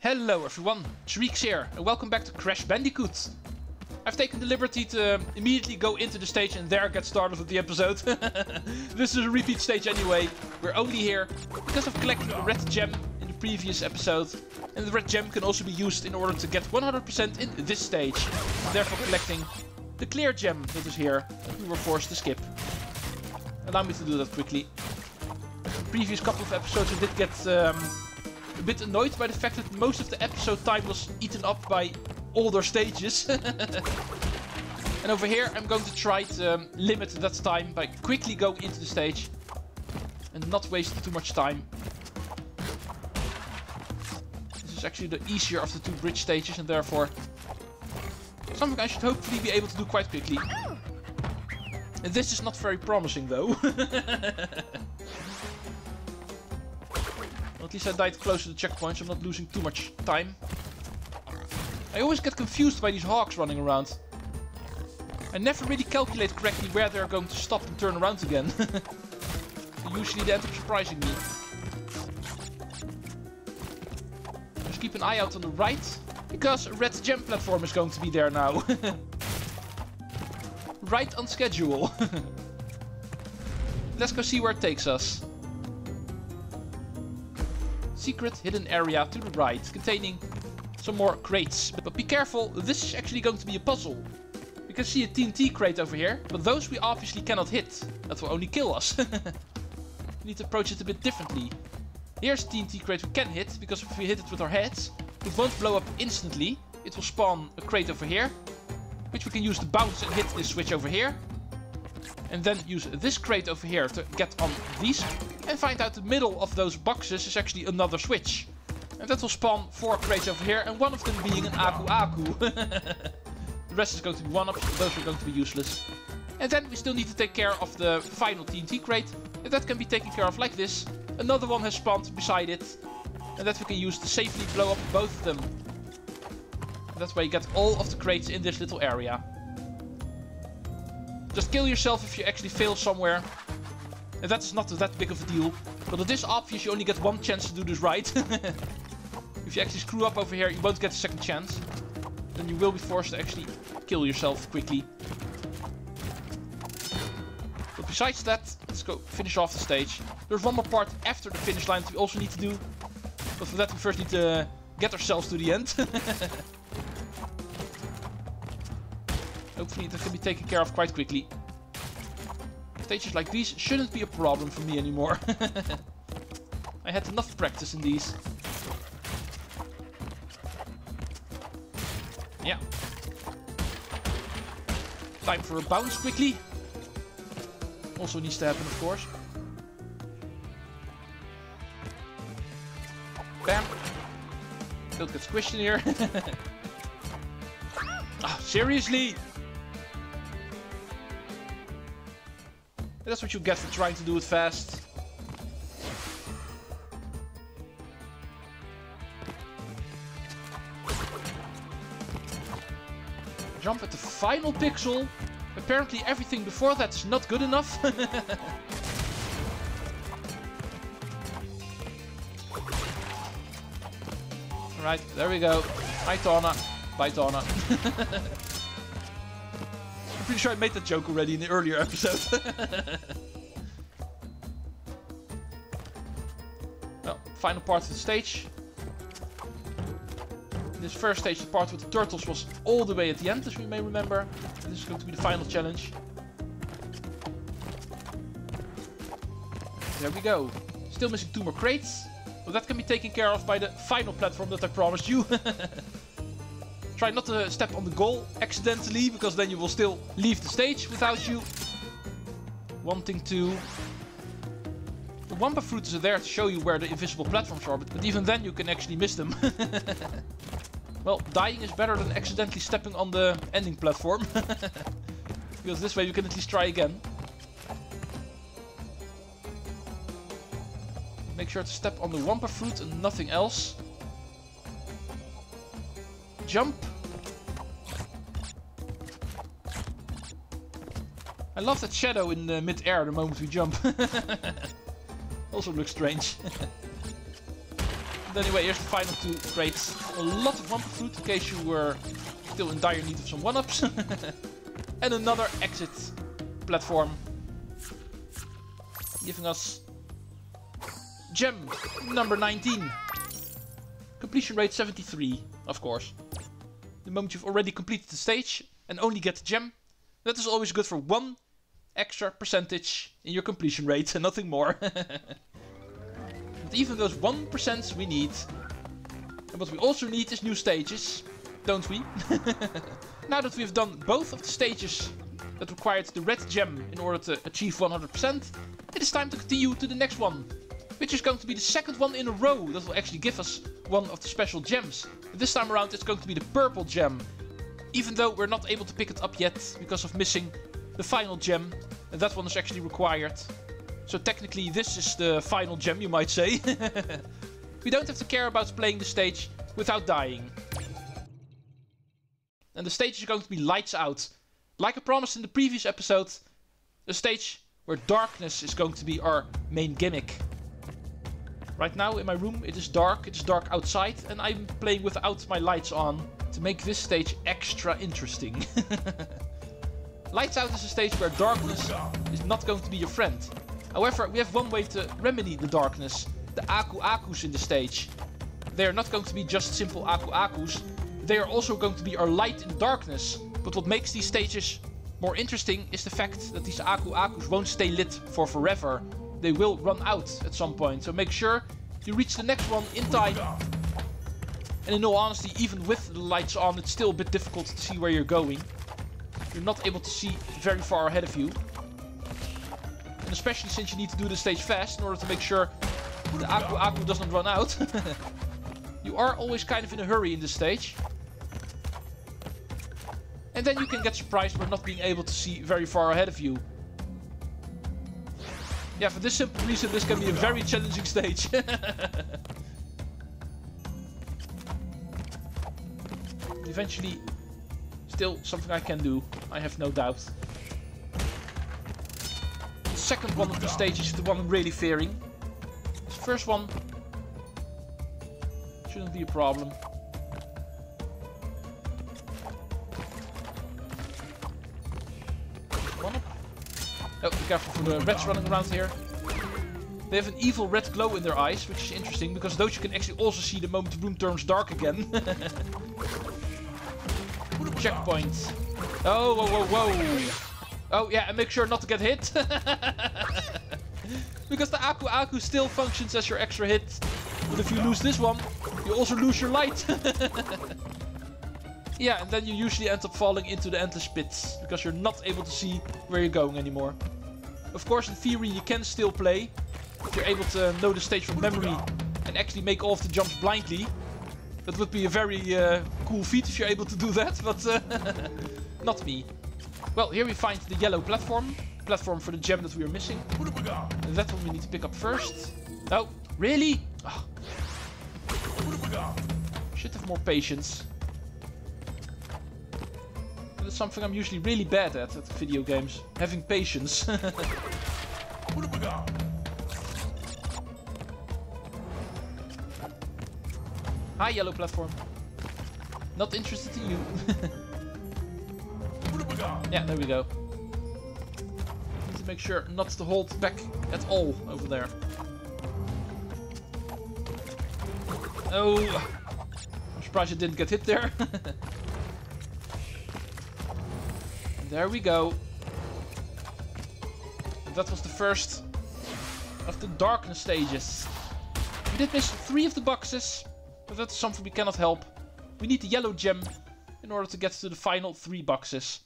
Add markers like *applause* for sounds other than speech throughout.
Hello everyone, Treecks here, and welcome back to Crash Bandicoot. I've taken the liberty to immediately go into the stage and there get started with the episode. *laughs* this is a repeat stage anyway. We're only here because of collecting the red gem in the previous episode. And the red gem can also be used in order to get 100% in this stage. Therefore collecting the clear gem that is here that we were forced to skip. Allow me to do that quickly. The previous couple of episodes I did get um, a bit annoyed by the fact that most of the episode time was eaten up by older stages. *laughs* and over here I'm going to try to um, limit that time by quickly going into the stage and not waste too much time. This is actually the easier of the two bridge stages and therefore something I should hopefully be able to do quite quickly. And this is not very promising though. *laughs* At least I died close to the checkpoint, so I'm not losing too much time. I always get confused by these hawks running around. I never really calculate correctly where they're going to stop and turn around again. *laughs* Usually they end up surprising me. Just keep an eye out on the right, because a red gem platform is going to be there now. *laughs* right on schedule. *laughs* Let's go see where it takes us secret hidden area to the right, containing some more crates. But be careful, this is actually going to be a puzzle. You can see a TNT crate over here, but those we obviously cannot hit. That will only kill us. *laughs* we need to approach it a bit differently. Here's TNT crate we can hit, because if we hit it with our heads, it won't blow up instantly. It will spawn a crate over here, which we can use to bounce and hit this switch over here. And then use this crate over here to get on these and find out the middle of those boxes is actually another switch. And that will spawn four crates over here, and one of them being an Aku Aku. *laughs* the rest is going to be one-ups, those are going to be useless. And then we still need to take care of the final TNT crate, and that can be taken care of like this. Another one has spawned beside it, and that we can use to safely blow up both of them. And that's why you get all of the crates in this little area. Just kill yourself if you actually fail somewhere, and that's not that big of a deal. But it is obvious you only get one chance to do this right. *laughs* if you actually screw up over here, you won't get a second chance. Then you will be forced to actually kill yourself quickly. But besides that, let's go finish off the stage. There's one more part after the finish line that we also need to do. But for that we first need to get ourselves to the end. *laughs* Hopefully that can be taken care of quite quickly. Stages like these shouldn't be a problem for me anymore. *laughs* I had enough practice in these. Yeah. Time for a bounce quickly. Also needs to happen, of course. Bam. Don't get squished in here. *laughs* ah, seriously? That's what you get for trying to do it fast. Jump at the final pixel. Apparently everything before that's not good enough. *laughs* Alright, there we go. Bye Tawna. Bye Tawna. *laughs* pretty sure I made that joke already in the earlier episode. *laughs* well, final part of the stage. This first stage, the part with the turtles, was all the way at the end, as we may remember. And this is going to be the final challenge. There we go. Still missing two more crates. But that can be taken care of by the final platform that I promised you. *laughs* Try not to step on the goal accidentally, because then you will still leave the stage without you wanting to. The Wumpa fruits are there to show you where the invisible platforms are, but even then you can actually miss them. *laughs* well, dying is better than accidentally stepping on the ending platform. *laughs* because this way you can at least try again. Make sure to step on the Wumpa fruit and nothing else jump. I love that shadow in the mid-air the moment we jump. *laughs* also looks strange. *laughs* But anyway, here's the final two crates. A lot of Wumpa Fruit in case you were still in dire need of some one-ups. *laughs* and another exit platform. Giving us gem number 19. Completion rate 73, of course. The moment you've already completed the stage and only get the gem, that is always good for one extra percentage in your completion rate and nothing more. *laughs* but even those 1% we need. And what we also need is new stages, don't we? *laughs* now that we've done both of the stages that required the red gem in order to achieve 100%, it is time to continue to the next one. Which is going to be the second one in a row that will actually give us one of the special gems. This time around it's going to be the purple gem. Even though we're not able to pick it up yet because of missing the final gem. And that one is actually required. So technically this is the final gem you might say. *laughs* we don't have to care about playing the stage without dying. And the stage is going to be lights out. Like I promised in the previous episode, a stage where darkness is going to be our main gimmick. Right now in my room it is dark, it is dark outside and I'm playing without my lights on to make this stage extra interesting. *laughs* lights out is a stage where darkness is not going to be your friend. However, we have one way to remedy the darkness, the Aku Akus in the stage. They are not going to be just simple Aku Akus, they are also going to be our light in darkness. But what makes these stages more interesting is the fact that these Aku Akus won't stay lit for forever they will run out at some point. So make sure you reach the next one in time. And in all honesty, even with the lights on, it's still a bit difficult to see where you're going. You're not able to see very far ahead of you. And especially since you need to do the stage fast in order to make sure the Aku Aku doesn't run out. *laughs* you are always kind of in a hurry in this stage. And then you can get surprised by not being able to see very far ahead of you. Yeah, for this simple reason, this can be a very challenging stage. *laughs* Eventually, still something I can do, I have no doubt. The second one of the stages is the one I'm really fearing. This first one shouldn't be a problem. Careful for the rats running around here. They have an evil red glow in their eyes, which is interesting, because those you can actually also see the moment the room turns dark again. *laughs* Checkpoint. Oh, whoa, whoa, whoa. Oh, yeah, and make sure not to get hit. *laughs* because the Aku Aku still functions as your extra hit. But if you lose this one, you also lose your light. *laughs* yeah, and then you usually end up falling into the endless pits. Because you're not able to see where you're going anymore. Of course, in theory, you can still play. If you're able to know the stage from memory and actually make all of the jumps blindly. That would be a very uh, cool feat if you're able to do that, *laughs* but uh, *laughs* not me. Well, here we find the yellow platform. Platform for the gem that we are missing. And that one we need to pick up first. Oh, really? Oh. Should have more patience. That's something I'm usually really bad at at video games. Having patience. *laughs* Hi, yellow platform. Not interested in you. *laughs* yeah, there we go. Need to make sure not to hold back at all over there. Oh! I'm surprised I didn't get hit there. *laughs* There we go. And that was the first of the darkness stages. We did miss three of the boxes, but that's something we cannot help. We need the yellow gem in order to get to the final three boxes.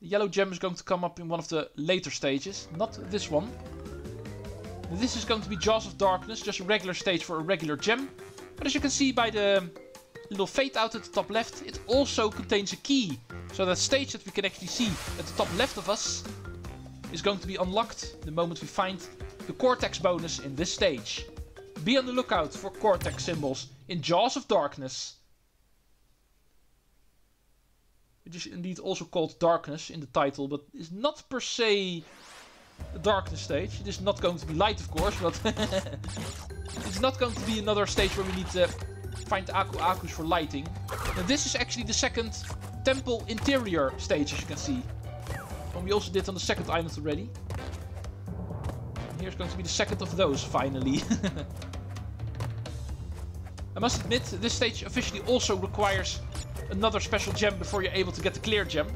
The yellow gem is going to come up in one of the later stages, not this one. This is going to be Jaws of Darkness, just a regular stage for a regular gem. But as you can see by the little fade out at the top left, it also contains a key. So that stage that we can actually see at the top left of us is going to be unlocked the moment we find the Cortex bonus in this stage. Be on the lookout for Cortex symbols in Jaws of Darkness. Which is indeed also called Darkness in the title, but is not per se a darkness stage. It is not going to be light, of course, but *laughs* it's not going to be another stage where we need to find Aku Akus for lighting. Now this is actually the second temple interior stage, as you can see. One we also did on the second island already. And here's going to be the second of those, finally. *laughs* I must admit, this stage officially also requires another special gem before you're able to get the clear gem.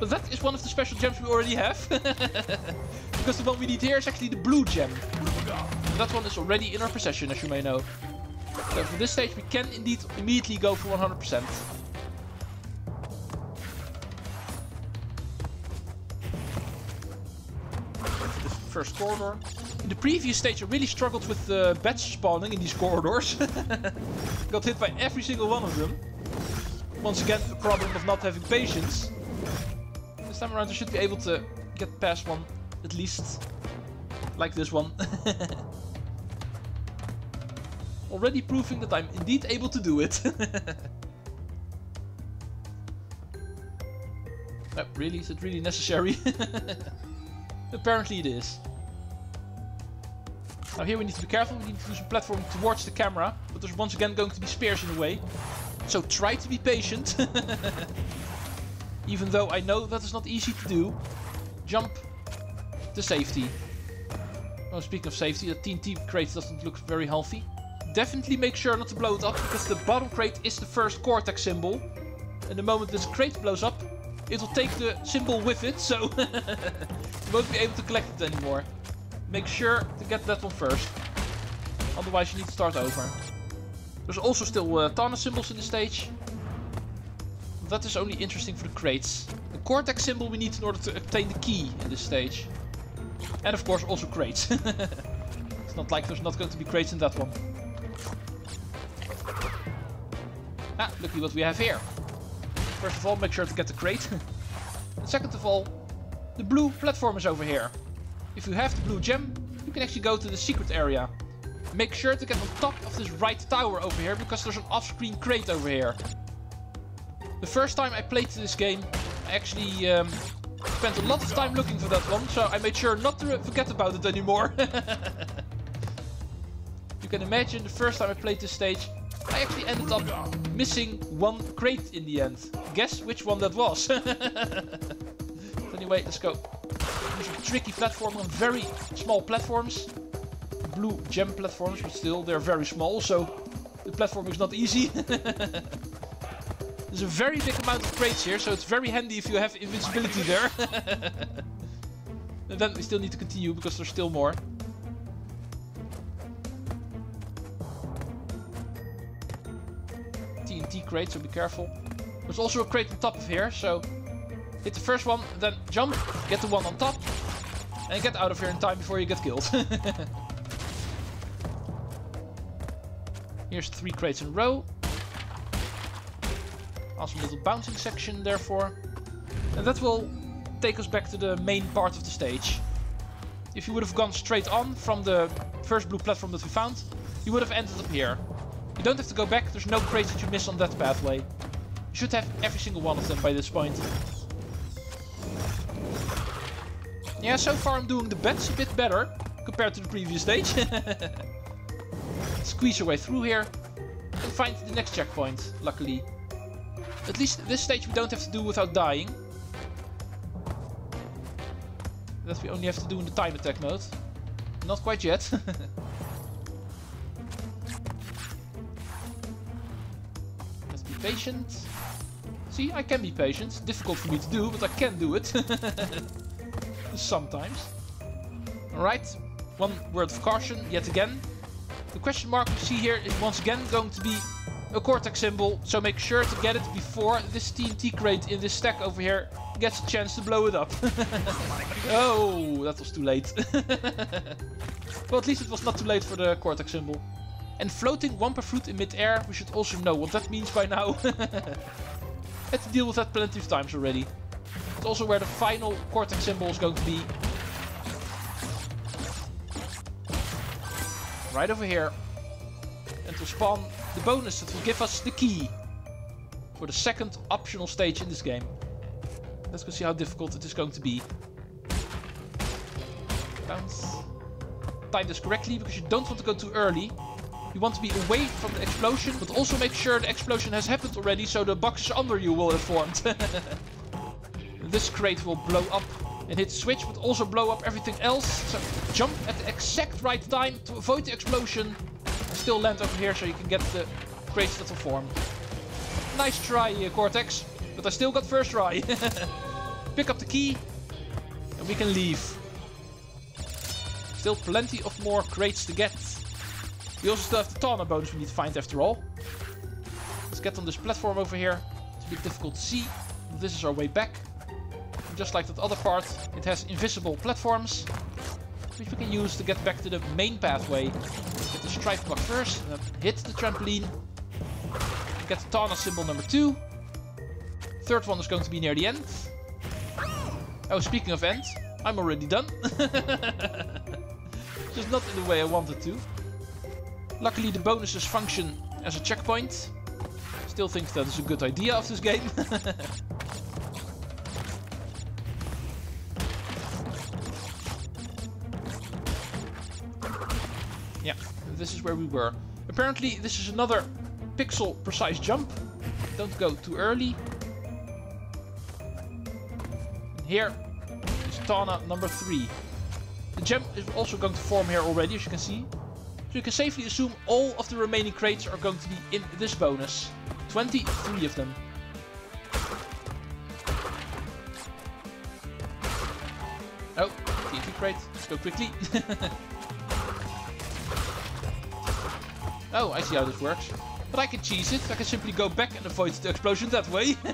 But that is one of the special gems we already have. *laughs* because the one we need here is actually the blue gem. And that one is already in our possession, as you may know. So for this stage we can indeed immediately go for 100%. This first corridor. In the previous stage I really struggled with the bats spawning in these corridors. *laughs* Got hit by every single one of them. Once again, the problem of not having patience. This time around I should be able to get past one, at least. Like this one. *laughs* Already proving that I'm indeed able to do it. *laughs* oh, really? Is it really necessary? *laughs* Apparently it is. Now here we need to be careful, we need to do some platform towards the camera, but there's once again going to be spears in the way. So try to be patient. *laughs* Even though I know that is not easy to do. Jump to safety. Oh, speaking of safety, the TNT crate doesn't look very healthy. Definitely make sure not to blow it up, because the bottom crate is the first Cortex symbol. And the moment this crate blows up, it will take the symbol with it, so *laughs* you won't be able to collect it anymore. Make sure to get that one first. Otherwise you need to start over. There's also still uh, Tawna symbols in the stage. That is only interesting for the crates. The Cortex symbol we need in order to obtain the key in this stage. And of course also crates. *laughs* it's not like there's not going to be crates in that one. Looky what we have here. First of all, make sure to get the crate. *laughs* and second of all, the blue platform is over here. If you have the blue gem, you can actually go to the secret area. Make sure to get on top of this right tower over here, because there's an off-screen crate over here. The first time I played this game, I actually um, spent a lot of time looking for that one, so I made sure not to forget about it anymore. *laughs* you can imagine the first time I played this stage, I actually ended up missing one crate in the end. Guess which one that was. *laughs* anyway, let's go. There's a tricky platform on very small platforms blue gem platforms, but still, they're very small, so the platform is not easy. *laughs* There's a very big amount of crates here, so it's very handy if you have invincibility there. and *laughs* then we still need to continue, because there's still more. Crate, so be careful. There's also a crate on top of here, so hit the first one, then jump, get the one on top, and get out of here in time before you get killed. *laughs* Here's three crates in a row. Awesome little bouncing section, therefore. And that will take us back to the main part of the stage. If you would have gone straight on from the first blue platform that we found, you would have ended up here. You don't have to go back, there's no crates that you miss on that pathway. You should have every single one of them by this point. Yeah, so far I'm doing the bets a bit better compared to the previous stage. *laughs* squeeze your way through here and find the next checkpoint, luckily. At least this stage we don't have to do without dying. That we only have to do in the time attack mode. Not quite yet. *laughs* patient. See, I can be patient. difficult for me to do, but I can do it. *laughs* Sometimes. Alright, one word of caution yet again. The question mark you see here is once again going to be a Cortex symbol, so make sure to get it before this TNT crate in this stack over here gets a chance to blow it up. *laughs* oh, that was too late. *laughs* well, at least it was not too late for the Cortex symbol. And floating Wumpa fruit in mid-air, we should also know what that means by now. *laughs* Had to deal with that plenty of times already. It's also where the final Cortex symbol is going to be right over here. And to spawn the bonus that will give us the key for the second optional stage in this game. Let's go see how difficult it is going to be. Bounce. Time this correctly because you don't want to go too early. You want to be away from the explosion, but also make sure the explosion has happened already so the boxes under you will have formed. *laughs* this crate will blow up and hit switch, but also blow up everything else. So jump at the exact right time to avoid the explosion. And still land over here so you can get the crates that will form. Nice try, uh, Cortex. But I still got first try. *laughs* Pick up the key. And we can leave. Still plenty of more crates to get. We also still have the Tawna bonus we need to find after all. Let's get on this platform over here. It's a bit difficult to see. This is our way back. And just like that other part, it has invisible platforms. Which we can use to get back to the main pathway. Get the stripe block first, and then hit the trampoline. Get the Tawna symbol number two. Third one is going to be near the end. Oh, speaking of end, I'm already done. *laughs* Just not in the way I wanted to. Luckily the bonuses function as a checkpoint. Still think that is a good idea of this game. *laughs* yeah, this is where we were. Apparently this is another pixel precise jump. Don't go too early. Here is Tawna number 3. The gem is also going to form here already, as you can see. So you can safely assume all of the remaining crates are going to be in this bonus. 23 of them. Oh, TNT crate. Let's go quickly. *laughs* oh, I see how this works. But I can cheese it. I can simply go back and avoid the explosion that way. *laughs*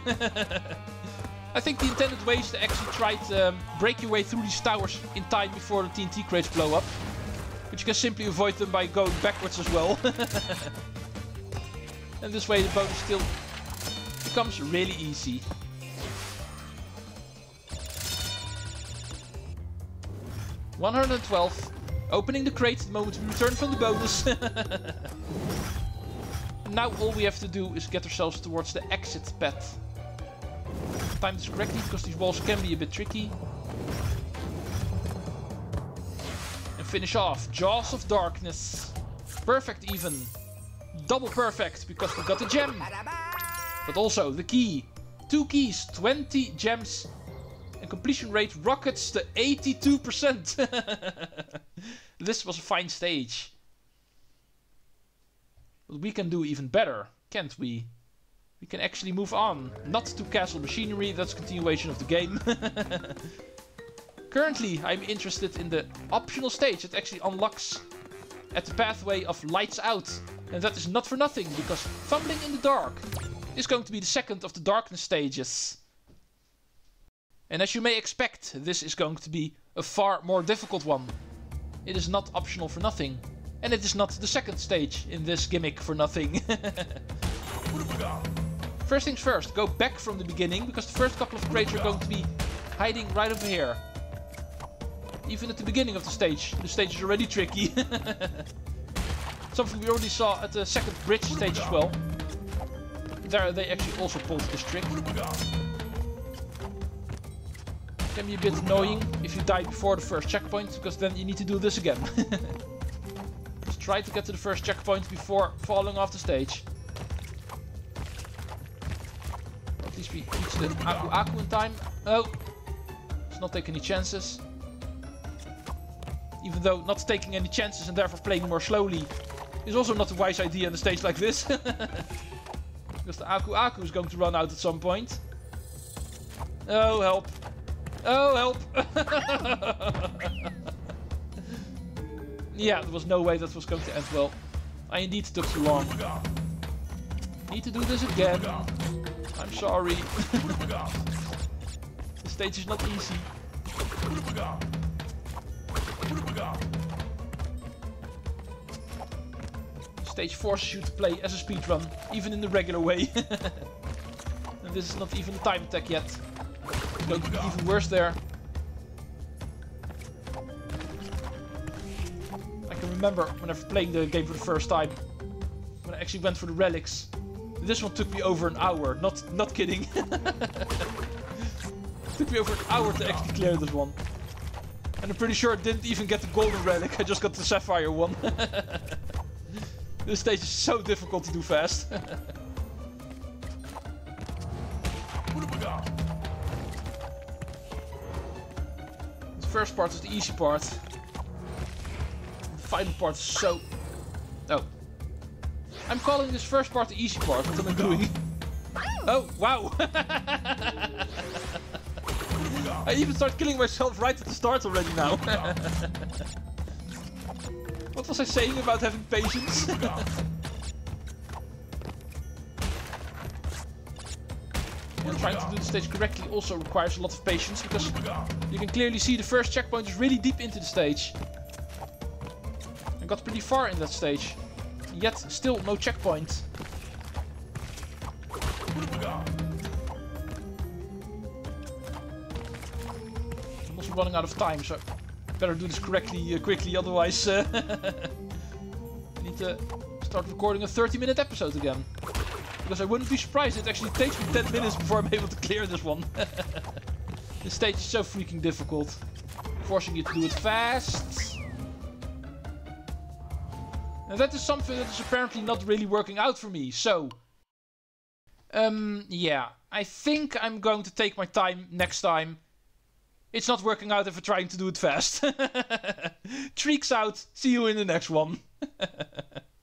I think the intended way is to actually try to um, break your way through these towers in time before the TNT crates blow up. But you can simply avoid them by going backwards as well. *laughs* and this way the bonus still becomes really easy. One hundred and twelve. Opening the crate the moment we return from the bonus. *laughs* now all we have to do is get ourselves towards the exit path. Time this correctly because these walls can be a bit tricky. Finish off. Jaws of Darkness. Perfect even. Double perfect because we got the gem. But also the key. Two keys, 20 gems. And completion rate rockets to 82%. *laughs* this was a fine stage. But we can do even better, can't we? We can actually move on. Not to Castle Machinery, that's continuation of the game. *laughs* Currently, I'm interested in the optional stage that actually unlocks at the pathway of Lights Out. And that is not for nothing, because Fumbling in the Dark is going to be the second of the Darkness stages. And as you may expect, this is going to be a far more difficult one. It is not optional for nothing. And it is not the second stage in this gimmick for nothing. *laughs* first things first, go back from the beginning, because the first couple of crates are going to be hiding right over here. Even at the beginning of the stage, the stage is already tricky. *laughs* Something we already saw at the second bridge stage as well. There they actually also pulled this trick. Can be a bit annoying if you die before the first checkpoint, because then you need to do this again. *laughs* Just try to get to the first checkpoint before falling off the stage. At least we reach the Aku Aku in time. Oh! Let's not take any chances. Even though not taking any chances and therefore playing more slowly is also not a wise idea in a stage like this. *laughs* because the Aku Aku is going to run out at some point. Oh, help. Oh, help! *laughs* yeah, there was no way that was going to end well. I indeed took too long. Need to do this again. I'm sorry. *laughs* the stage is not easy. Stage 4 should play as a speedrun, even in the regular way. *laughs* and this is not even a time attack yet. To be even worse there. I can remember whenever playing the game for the first time, when I actually went for the relics. This one took me over an hour, not not kidding. *laughs* took me over an hour to actually clear this one. And I'm pretty sure I didn't even get the golden relic, I just got the sapphire one. *laughs* this stage is so difficult to do fast. *laughs* the first part is the easy part. The final part is so... Oh. I'm calling this first part the easy part, what am I doing? *laughs* Oh, wow! I even start killing myself right at the start already now. *laughs* what was I saying about having patience? *laughs* and trying to do the stage correctly also requires a lot of patience because oh you can clearly see the first checkpoint is really deep into the stage. I got pretty far in that stage, yet still no checkpoint. Running out of time, so better do this correctly uh, quickly, otherwise uh, *laughs* I need to start recording a 30 minute episode again. Because I wouldn't be surprised it actually takes me 10 minutes before I'm able to clear this one. *laughs* this stage is so freaking difficult. Forcing you to do it fast. And that is something that is apparently not really working out for me, so... Um, yeah. I think I'm going to take my time next time it's not working out if we're trying to do it fast. *laughs* Treecks out. See you in the next one. *laughs*